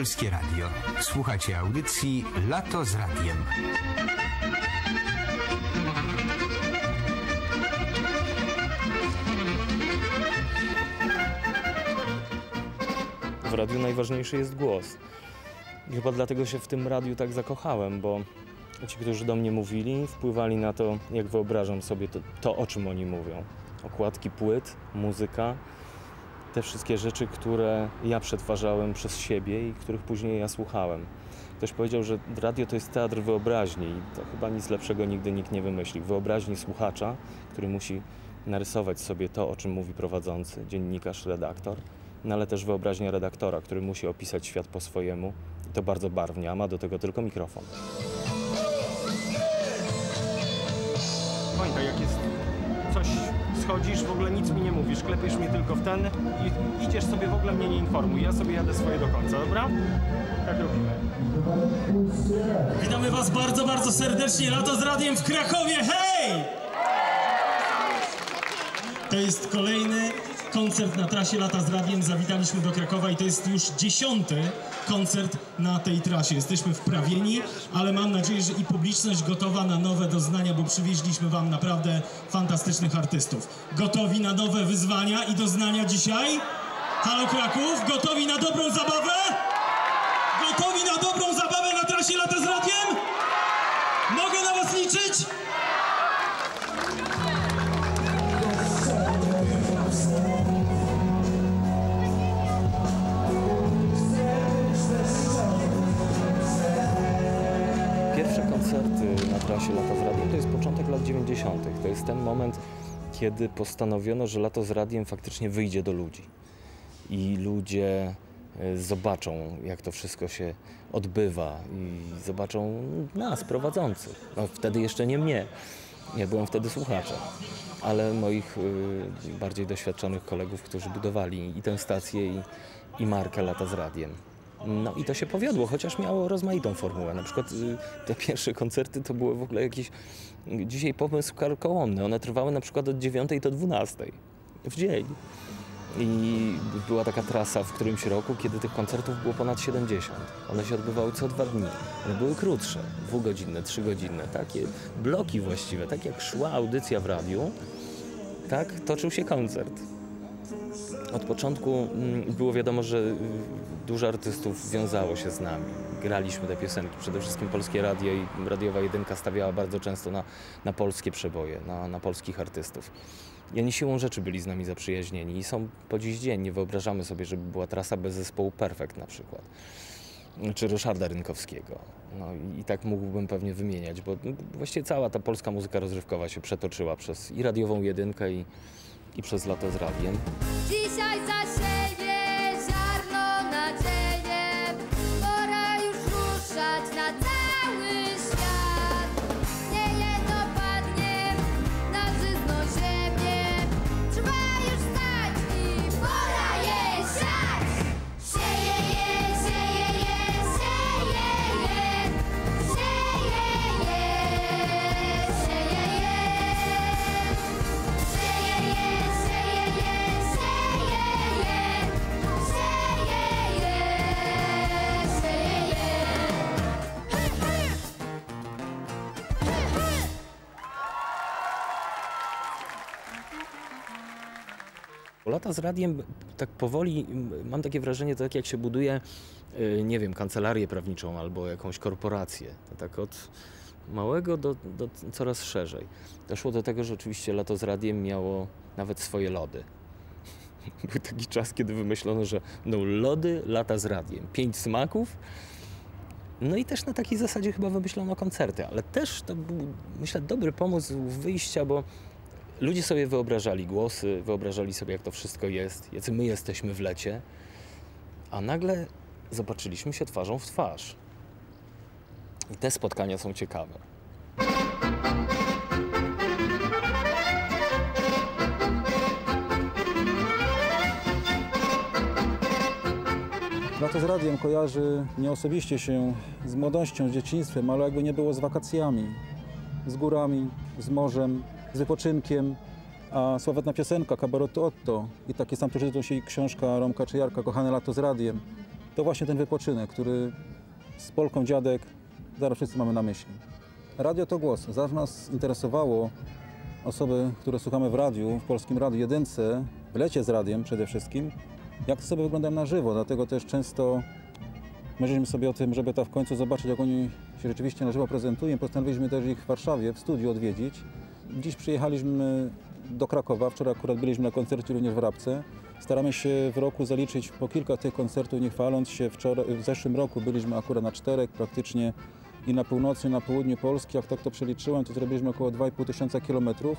Polskie Radio. Słuchacie audycji Lato z Radiem. W radiu najważniejszy jest głos. I chyba dlatego się w tym radiu tak zakochałem, bo ci, którzy do mnie mówili, wpływali na to, jak wyobrażam sobie to, to o czym oni mówią. Okładki płyt, muzyka, te wszystkie rzeczy, które ja przetwarzałem przez siebie i których później ja słuchałem. Ktoś powiedział, że radio to jest teatr wyobraźni i to chyba nic lepszego nigdy nikt nie wymyśli. Wyobraźni słuchacza, który musi narysować sobie to, o czym mówi prowadzący, dziennikarz, redaktor, no ale też wyobraźnia redaktora, który musi opisać świat po swojemu i to bardzo barwnie, a ma do tego tylko mikrofon. Pamiętaj, jak jest schodzisz, w ogóle nic mi nie mówisz, klepiesz mnie tylko w ten i idziesz sobie, w ogóle mnie nie informuj. Ja sobie jadę swoje do końca, dobra? Tak robimy. Witamy Was bardzo, bardzo serdecznie. Lato z radiem w Krakowie. Hej! To jest kolejny koncert na trasie Lata z radiem. Zawitaliśmy do Krakowa i to jest już dziesiąty koncert na tej trasie. Jesteśmy wprawieni, ale mam nadzieję, że i publiczność gotowa na nowe doznania, bo przywieźliśmy Wam naprawdę fantastycznych artystów. Gotowi na nowe wyzwania i doznania dzisiaj? Halo Kraków, gotowi na dobrą zabawę? Gotowi na dobrą zabawę na trasie Lata z radiem? Mogę na Was liczyć? Trasie Lata z Radiem to jest początek lat 90. To jest ten moment, kiedy postanowiono, że Lato z Radiem faktycznie wyjdzie do ludzi. I ludzie e, zobaczą, jak to wszystko się odbywa i zobaczą nas, prowadzących. No, wtedy jeszcze nie mnie. Ja byłem wtedy słuchaczem, ale moich y, bardziej doświadczonych kolegów, którzy budowali i tę stację, i, i markę Lata z Radiem. No i to się powiodło, chociaż miało rozmaitą formułę. Na przykład y, te pierwsze koncerty to były w ogóle jakieś dzisiaj pomysł karkołomny. One trwały na przykład od 9 do 12 w dzień. I była taka trasa w którymś roku, kiedy tych koncertów było ponad 70. One się odbywały co dwa dni. One były krótsze, dwugodzinne, trzygodzinne, takie bloki właściwe. Tak jak szła audycja w radiu, tak toczył się koncert. Od początku mm, było wiadomo, że y, dużo artystów wiązało się z nami. Graliśmy te piosenki, przede wszystkim Polskie Radio i Radiowa Jedynka stawiała bardzo często na, na polskie przeboje, na, na polskich artystów. I oni siłą rzeczy byli z nami zaprzyjaźnieni i są po dziś dzień. Nie wyobrażamy sobie, żeby była trasa bez zespołu Perfekt na przykład. Czy Ryszarda Rynkowskiego. No i, i tak mógłbym pewnie wymieniać, bo no, właściwie cała ta polska muzyka rozrywkowa się przetoczyła przez i radiową jedynkę i, i przez lato z radiem. Dzisiaj z radiem tak powoli, mam takie wrażenie, tak jak się buduje, y, nie wiem, kancelarię prawniczą albo jakąś korporację. To tak od małego do, do coraz szerzej. Doszło do tego, że oczywiście lato z radiem miało nawet swoje lody. Był taki czas, kiedy wymyślono, że no lody lata z radiem. Pięć smaków. No i też na takiej zasadzie chyba wymyślono koncerty, ale też to był, myślę, dobry pomysł wyjścia, bo ludzie sobie wyobrażali głosy, wyobrażali sobie, jak to wszystko jest, jacy my jesteśmy w lecie, a nagle zobaczyliśmy się twarzą w twarz. I te spotkania są ciekawe. Lato z radiem kojarzy nie osobiście się z młodością, z dzieciństwem, ale jakby nie było z wakacjami, z górami, z morzem, z wypoczynkiem. A sławetna piosenka Kabaret Otto i takie sam przeczytał się książka Romka Czyjarka Kochane lato z radiem. to właśnie ten wypoczynek, który z Polką Dziadek zaraz wszyscy mamy na myśli. Radio to głos. Zawsze nas interesowało osoby, które słuchamy w radiu, w Polskim Radiu Jedynce, w lecie z radiem przede wszystkim, jak to sobie wyglądają na żywo. Dlatego też często marzyliśmy sobie o tym, żeby to w końcu zobaczyć, jak oni się rzeczywiście na żywo prezentują. Postanowiliśmy też ich w Warszawie, w studiu odwiedzić. Dziś przyjechaliśmy do Krakowa, wczoraj akurat byliśmy na koncercie również w Rabce. Staramy się w roku zaliczyć po kilka tych koncertów, nie chwaląc się. Wczoraj, w zeszłym roku byliśmy akurat na czterech praktycznie i na północy, i na południu Polski. Jak tak to przeliczyłem, to zrobiliśmy około 2,5 tysiąca kilometrów.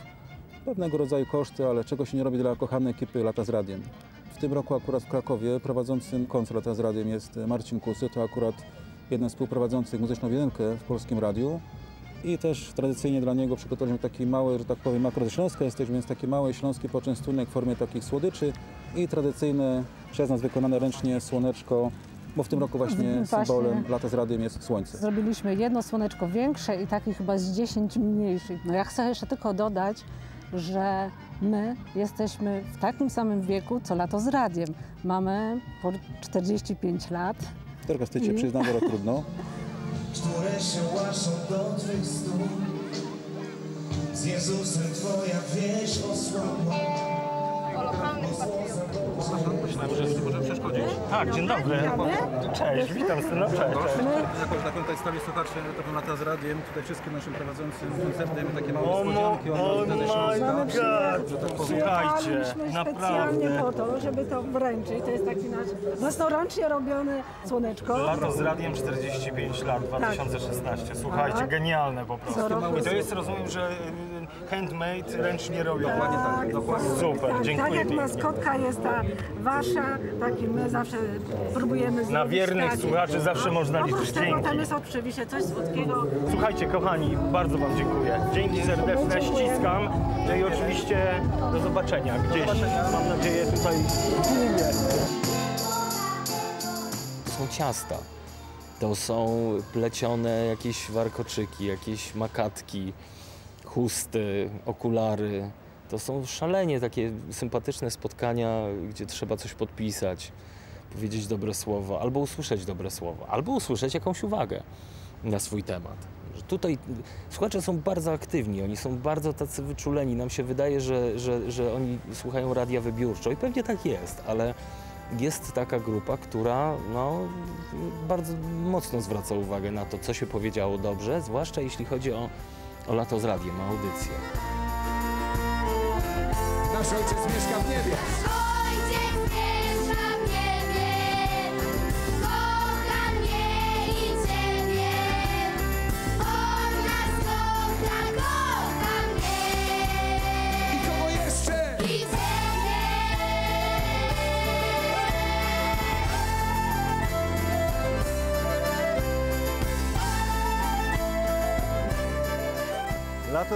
Pewnego rodzaju koszty, ale czego się nie robi dla kochanej ekipy Lata z Radiem. W tym roku akurat w Krakowie prowadzącym koncert Lata z Radiem jest Marcin Kusy. To akurat jeden z współprowadzących muzyczną jedynkę w Polskim Radiu. I też tradycyjnie dla niego przygotowaliśmy taki mały, że tak powiem, akurat Śląska jesteśmy, więc taki mały śląski poczęstunek w formie takich słodyczy i tradycyjne, przez nas wykonane ręcznie słoneczko, bo w tym roku właśnie, Właśnie. symbolem Lata z Radiem jest słońce. Zrobiliśmy jedno słoneczko większe i takie chyba z 10 mniejszych. No ja chcę jeszcze tylko dodać, że my jesteśmy w takim samym wieku, co lato z radiem. Mamy po 45 lat. Trochę wstyd się I- przyznam, ale trudno. które się łaszą do Twych stóp. Z Jezusem Twoja wieś osłabła. Myślałem, że może przeszkodzić. Tak, dzień dobry. Cześć, witam synu. Cześć. Jakoś na pamiętaj słuchaczy, to był Lata z Radiem. Tutaj wszystkim naszym prowadzącym koncertem takie małe O, mo, o my god! Słuchajcie, specjalnie naprawdę. po to, żeby to wręczyć. To jest taki nasz własnoręcznie robione słoneczko. Lato z radiem 45 lat, 2016. Słuchajcie, Tak. genialne po prostu. I to jest, rozumiem, że handmade, ręcznie robione. Tak, Super, tak, tak dziękuję jak pięknie. maskotka jest ta wasza, taki my zawsze próbujemy Na wiernych taki. słuchaczy zawsze można Oprócz liczyć. tego Dzięki. tam jest oczywiście coś słodkiego. Słuchajcie, kochani, bardzo Wam dziękuję. Dzięki serdeczne, Dziękujemy. ściskam. No i oczywiście do zobaczenia gdzieś. Mam nadzieję tutaj w tłumie. są ciasta. To są plecione jakieś warkoczyki, jakieś makatki, chusty, okulary. To są szalenie takie sympatyczne spotkania, gdzie trzeba coś podpisać, powiedzieć dobre słowo, albo usłyszeć dobre słowo, albo usłyszeć jakąś uwagę na swój temat. Tutaj słuchacze są bardzo aktywni, oni są bardzo tacy wyczuleni. Nam się wydaje, że, że, że oni słuchają radia wybiórczo i pewnie tak jest, ale jest taka grupa, która no, bardzo mocno zwraca uwagę na to, co się powiedziało dobrze, zwłaszcza jeśli chodzi o, o lato z radiem, o audycję. Nasz ojciec mieszka w niebie.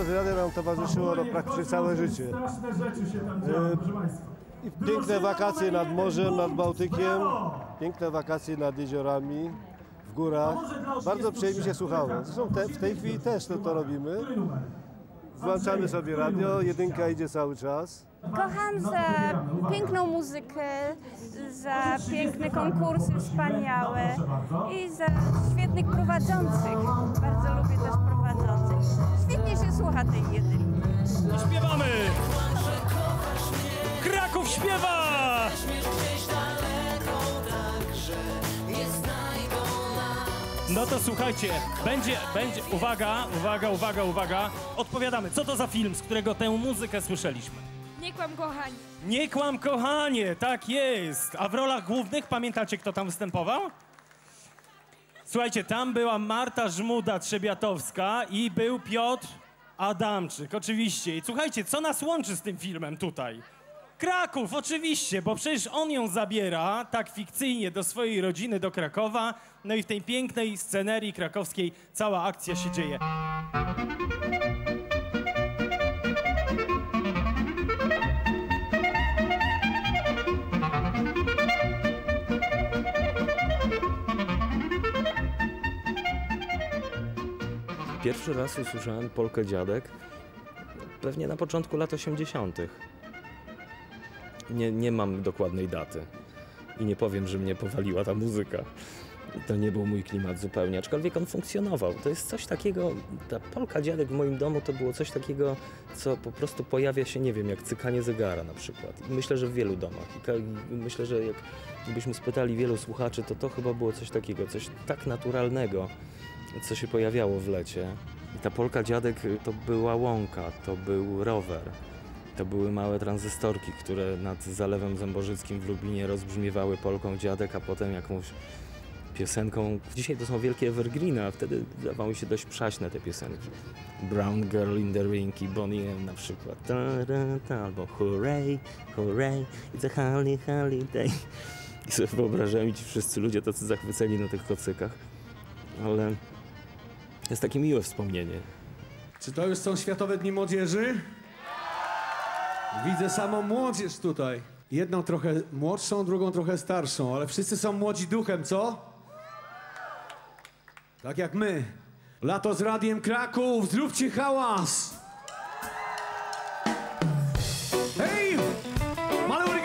Lato z radem nam towarzyszyło no, praktycznie całe życie. I piękne wakacje nad morzem, nad Bałtykiem, piękne wakacje nad jeziorami, w górach. Bardzo przyjemnie się słuchało. Zresztą te, w tej chwili też to, to robimy. Włączamy sobie radio, jedynka idzie cały czas. Kocham za piękną muzykę, za piękne konkursy wspaniałe i za świetnych prowadzących. Bardzo lubię też prowadzących. Świetnie się słucha tej jedynki. Śpiewamy! Kraków śpiewa! No to słuchajcie, będzie, będzie, uwaga, uwaga, uwaga, uwaga. Odpowiadamy, co to za film, z którego tę muzykę słyszeliśmy? Nie kłam, kochani. Nie kłam, kochanie, tak jest. A w rolach głównych pamiętacie, kto tam występował? Słuchajcie, tam była Marta Żmuda-Trzebiatowska i był Piotr Adamczyk, oczywiście. I słuchajcie, co nas łączy z tym filmem tutaj? Kraków, oczywiście, bo przecież on ją zabiera tak fikcyjnie do swojej rodziny, do Krakowa. No i w tej pięknej scenerii krakowskiej cała akcja się dzieje. Pierwszy raz usłyszałem Polkę Dziadek pewnie na początku lat 80. Nie, nie mam dokładnej daty. I nie powiem, że mnie powaliła ta muzyka. To nie był mój klimat zupełnie, aczkolwiek on funkcjonował. To jest coś takiego, ta polka dziadek w moim domu to było coś takiego, co po prostu pojawia się, nie wiem, jak cykanie zegara na przykład. I myślę, że w wielu domach. I myślę, że jak gdybyśmy spytali wielu słuchaczy, to to chyba było coś takiego, coś tak naturalnego, co się pojawiało w lecie. Ta polka dziadek y, to była łąka, to był rower. To były małe tranzystorki, które nad Zalewem Zębożyckim w Lublinie rozbrzmiewały polką dziadek, a potem jakąś piosenką. Dzisiaj to są wielkie evergreeny, a wtedy wydawały się dość przaśne te piosenki. Brown Girl in the Ring i Bonnie M na przykład. Ta, ta, albo Hooray, hooray, it's a holy holiday. I sobie wyobrażałem ci wszyscy ludzie tacy zachwyceni na tych kocykach. Ale jest takie miłe wspomnienie. Czy to już są Światowe Dni Młodzieży? Widzę samą młodzież tutaj. Jedną trochę młodszą, drugą trochę starszą, ale wszyscy są młodzi duchem, co? Tak jak my. Lato z Radiem Kraków, zróbcie hałas! Hej! Malury!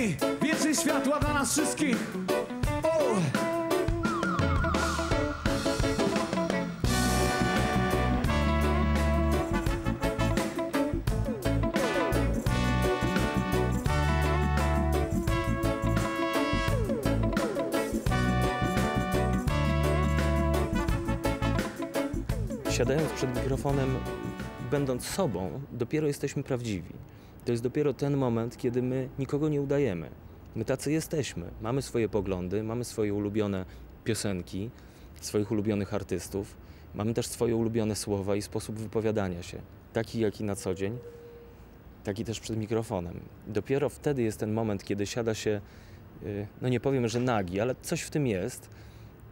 Ej! Więcej światła dla nas wszystkich! Siadając przed mikrofonem, będąc sobą, dopiero jesteśmy prawdziwi. To jest dopiero ten moment, kiedy my nikogo nie udajemy. My tacy jesteśmy. Mamy swoje poglądy, mamy swoje ulubione piosenki, swoich ulubionych artystów. Mamy też swoje ulubione słowa i sposób wypowiadania się. Taki, jaki na co dzień, taki też przed mikrofonem. Dopiero wtedy jest ten moment, kiedy siada się, y, no nie powiem, że nagi, ale coś w tym jest,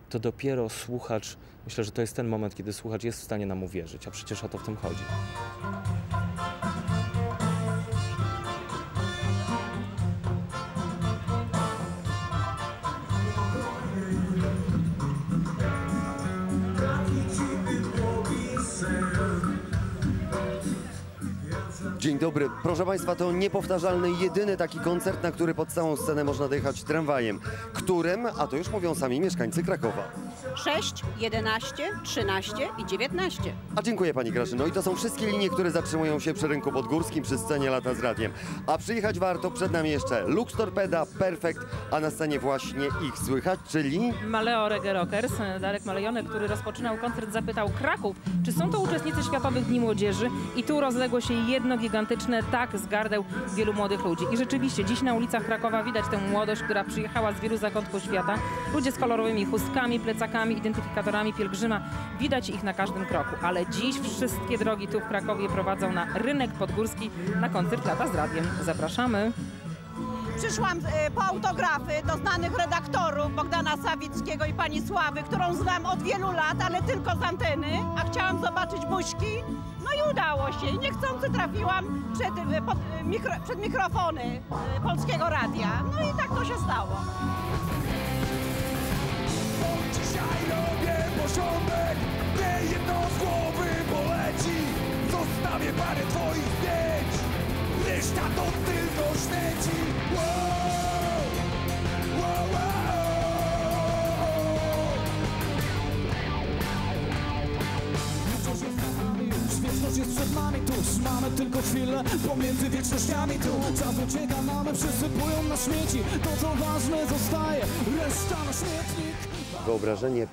to dopiero słuchacz, myślę, że to jest ten moment, kiedy słuchacz jest w stanie nam uwierzyć, a przecież o to w tym chodzi. Dzień dobry. Proszę Państwa, to niepowtarzalny, jedyny taki koncert, na który pod całą scenę można dojechać tramwajem. Którym, a to już mówią sami mieszkańcy Krakowa. 6, 11, 13 i 19. A dziękuję Pani Grażyno. I to są wszystkie linie, które zatrzymują się przy rynku podgórskim, przy scenie Lata z Radiem. A przyjechać warto, przed nami jeszcze Lux Torpeda, Perfect, a na scenie właśnie ich słychać, czyli... Maleo Reggae Rockers, Darek Malejony, który rozpoczynał koncert, zapytał Kraków, czy są to uczestnicy Światowych Dni Młodzieży i tu rozległo się jedno gigantyczne tak z gardeł wielu młodych ludzi. I rzeczywiście dziś na ulicach Krakowa widać tę młodość, która przyjechała z wielu zakątków świata. Ludzie z kolorowymi chustkami, plecakami, identyfikatorami pielgrzyma. Widać ich na każdym kroku, ale dziś wszystkie drogi tu w Krakowie prowadzą na rynek podgórski na koncert Lata z Radiem. Zapraszamy. Przyszłam e, po autografy do znanych redaktorów Bogdana Sawickiego i pani Sławy, którą znam od wielu lat, ale tylko z anteny, a chciałam zobaczyć buźki. No i udało się. Niechcący trafiłam przed, e, pod, e, mikro, przed mikrofony Polskiego Radia. No i tak to się stało. Porządek, nie jedno z głowy poleci. Zostawię parę twoich zdjęć, reszta to tylko śmieci wow, wow, wow. Wieczność jest przed nami tuż Mamy tylko chwilę pomiędzy wiecznościami tu. Czas ucieka nam, przysypują na śmieci. To co ważne zostaje, reszta na śmietnik. Wyobrażenie